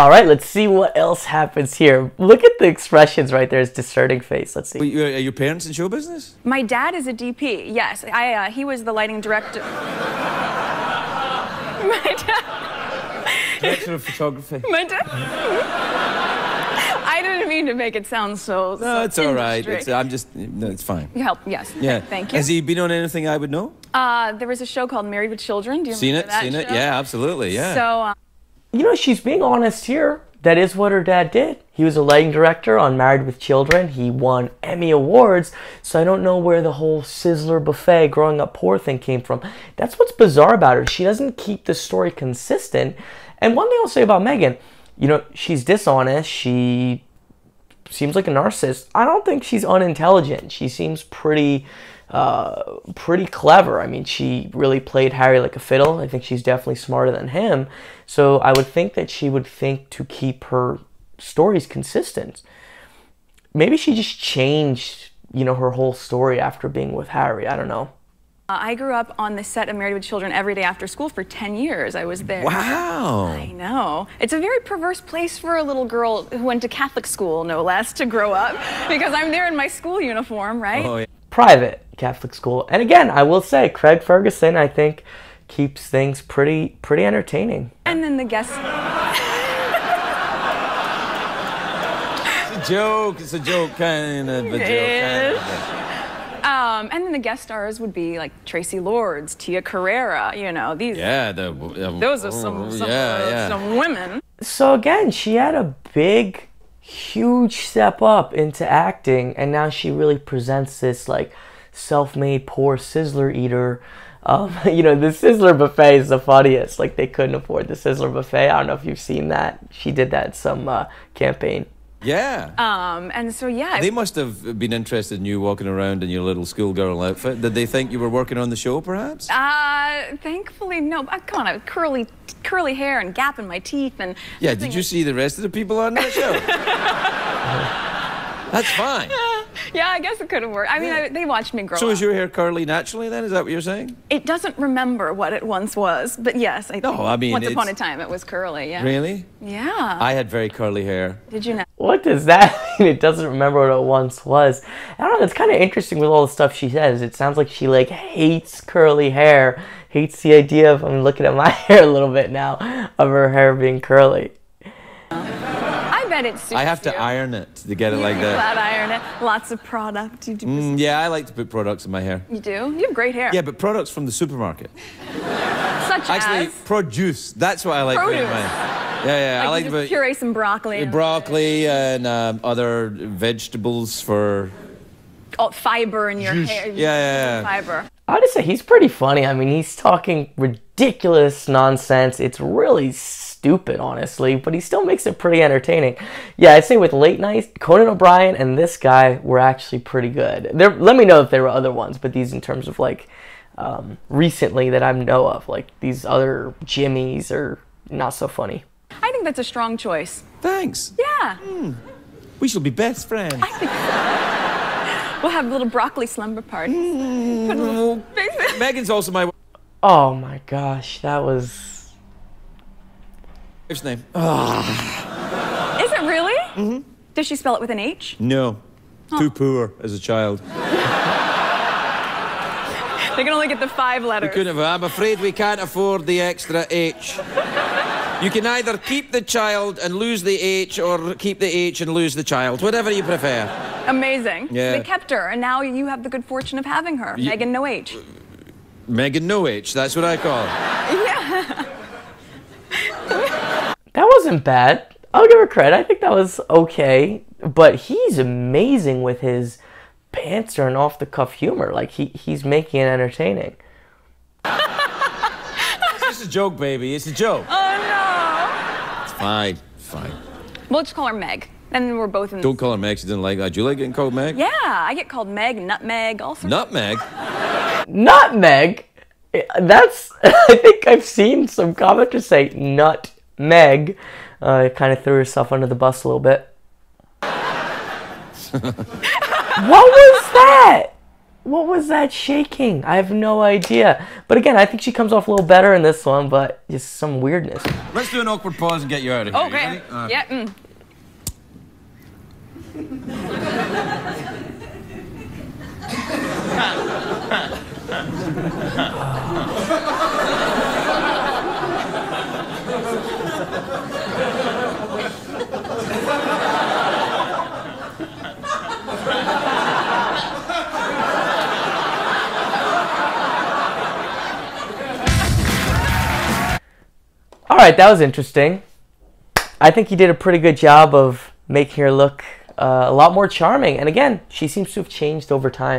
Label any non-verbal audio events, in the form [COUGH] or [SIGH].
All right, let's see what else happens here. Look at the expressions right there. It's discerning face. Let's Were see. you- Are your parents in show business? My dad is a DP. Yes, I. Uh, he was the lighting director. [LAUGHS] my dad. Director of photography. [LAUGHS] My dad. I didn't mean to make it sound so. No, so it's all right. It's, I'm just, no, it's fine. You help. Yes. Yeah. Thank you. Has he been on anything I would know? Uh, there was a show called Married with Children. Do you Seen remember it? that Seen it? Yeah, absolutely. Yeah. So. Uh, You know, she's being honest here. That is what her dad did. He was a lighting director on Married with Children. He won Emmy Awards. So I don't know where the whole Sizzler buffet growing up poor thing came from. That's what's bizarre about her. She doesn't keep the story consistent. And one thing I'll say about Meghan, you know, she's dishonest. She seems like a narcissist. I don't think she's unintelligent. She seems pretty uh, pretty clever. I mean, she really played Harry like a fiddle. I think she's definitely smarter than him. So I would think that she would think to keep her stories consistent. Maybe she just changed, you know, her whole story after being with Harry. I don't know. I grew up on the set of Married with Children every day after school for 10 years. I was there. wow. I know. It's a very perverse place for a little girl who went to Catholic school, no less, to grow up [LAUGHS] because I'm there in my school uniform, right? Oh, yeah. Private Catholic school. And again, I will say Craig Ferguson, I think, keeps things pretty pretty entertaining. And then the guest. It's a joke. It's a joke, kind of a joke. Kind of. Um, and then the guest stars would be like Traci Lords, Tia Carrere, you know, these. Yeah, the, um, Those are some, some, yeah, uh, yeah. some women. So again, she had a big, huge step up into acting, and now she really presents this like self-made poor sizzler eater. Um, [LAUGHS] you know, the Sizzler buffet is the funniest. Like they couldn't afford the Sizzler buffet. I don't know if you've seen that. She did that in some uh, campaign. Yeah. Um, and so, yeah. they must have been interested in you walking around in your little schoolgirl outfit. Did they think you were working on the show, perhaps? Uh, thankfully, no. Uh, come on, I have curly, curly hair and gap in my teeth, and yeah, did you see the rest of the people on that show? [LAUGHS] That's fine. [LAUGHS] [LAUGHS] yeah, I guess it could have worked. I mean, I, they watched me grow So up. is your hair curly naturally then? Is that what you're saying? It doesn't remember what it once was, but yes, I No, think I mean, once upon a time it was curly. Yeah. Really? Yeah. I had very curly hair. Did you know? What does that [LAUGHS] mean? It doesn't remember what it once was. I don't know. It's kind of interesting with all the stuff she says. It sounds like she like hates curly hair, hates the idea of. I'm looking at my [LAUGHS] hair a little bit now of her hair being curly. I it suits I have to you. iron it to get it like that. Flat iron it. Lots of product. You do. Mm, yeah, I like to put products in my hair. You do. You have great hair. Yeah, but products from the supermarket. Such Actually, as. produce. That's what I like putting in Produce. mine. Yeah, yeah. I like you to just put puree some broccoli. and- broccoli and um, other vegetables for. oh, fiber in your Juice. hair. Yeah, yeah, yeah. Fiber. I would say he's pretty funny. I mean, he's talking ridiculous nonsense. It's really stupid, honestly, but he still makes it pretty entertaining. Yeah, I'd say with late night, Conan O'Brien and this guy were actually pretty good. There, let me know if there were other ones, but these in terms of like um, recently that I know of, like these other Jimmys are not so funny. I think that's a strong choice. Thanks. Yeah. We shall be best friends. [LAUGHS] We'll have a little broccoli slumber party. Mm. Put a little face- Megan's also my Oh my gosh, that was wife's name. Is it really? Mm-hmm. Does she spell it with an H? No. Too poor as a child. [LAUGHS] They can only get the five We letters. couldn't have. I'm afraid we can't afford the extra H. You can either keep the child and lose the H or keep the H and lose the child. Whatever you prefer. Amazing. Yeah. They kept her, and now you have the good fortune of having her. Megan No H. Megan No H, that's what I call her. [LAUGHS] Yeah. that wasn't bad. I'll give her credit. I think that was okay. But he's amazing with his banter and off the cuff humor. Like he he's making it entertaining. It's just a joke, baby. It's a joke. Oh no. It's fine. It's fine. no. We'll just call her Meg. Then we're both in. Don't call her Meg. She didn't like that. Do you like getting called Meg? Yeah, I get called Meg, Nutmeg, all sorts. Nutmeg. Nutmeg. That's [LAUGHS] I think I've seen some commenters say nutmeg. Uh, kind of threw herself under the bus a little bit. [LAUGHS] what was that? what was that shaking? I have no idea. But again, I think she comes off a little better in this one, but just some weirdness. Let's do an awkward pause and get you out of here. Okay. ready? Uh, yeah. Mm. [LAUGHS] right, that was interesting. I think he did a pretty good job of making her look uh, a lot more charming. And again, she seems to have changed over time.